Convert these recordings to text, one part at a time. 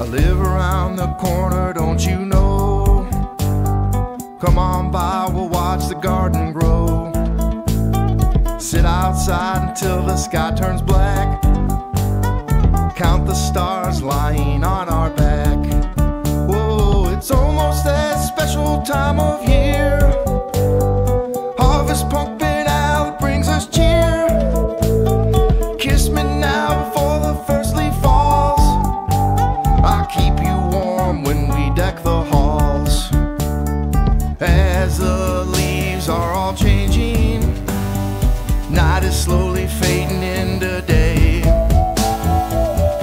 I live around the corner, don't you know? Come on by, we'll watch the garden grow. Sit outside until the sky turns black. Count the stars lying on our back. Whoa, it's almost that special time of year. Night is slowly fading into day.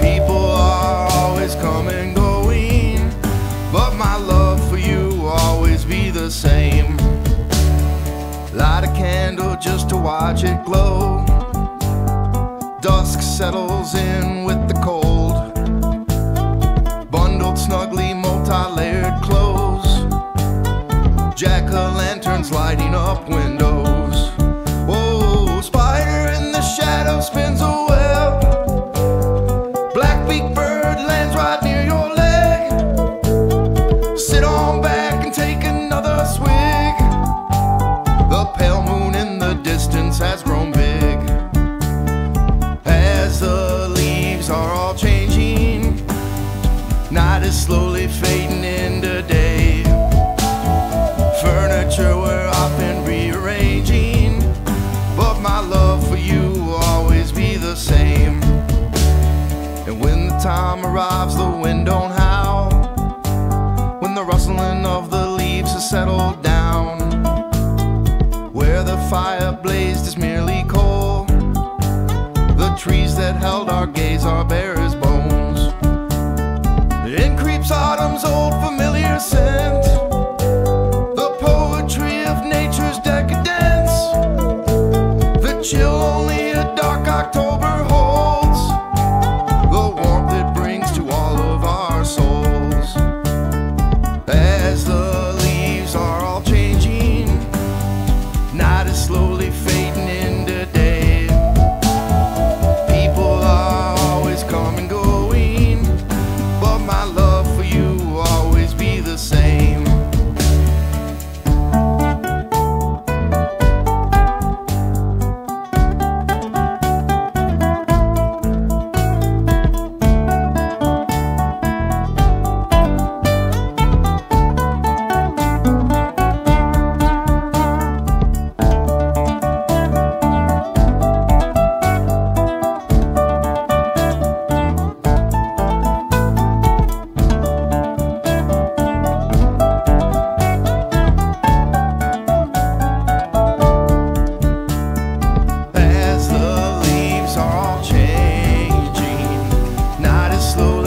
People are always coming, going, but my love for you will always be the same. Light a candle just to watch it glow. Dusk settles in with the cold. Bundled snugly, time arrives, the wind don't howl. When the rustling of the leaves has settled down, where the fire blazed is merely coal. The trees that held our gaze are bare as bones. In creeps autumn's old familiar scent. slow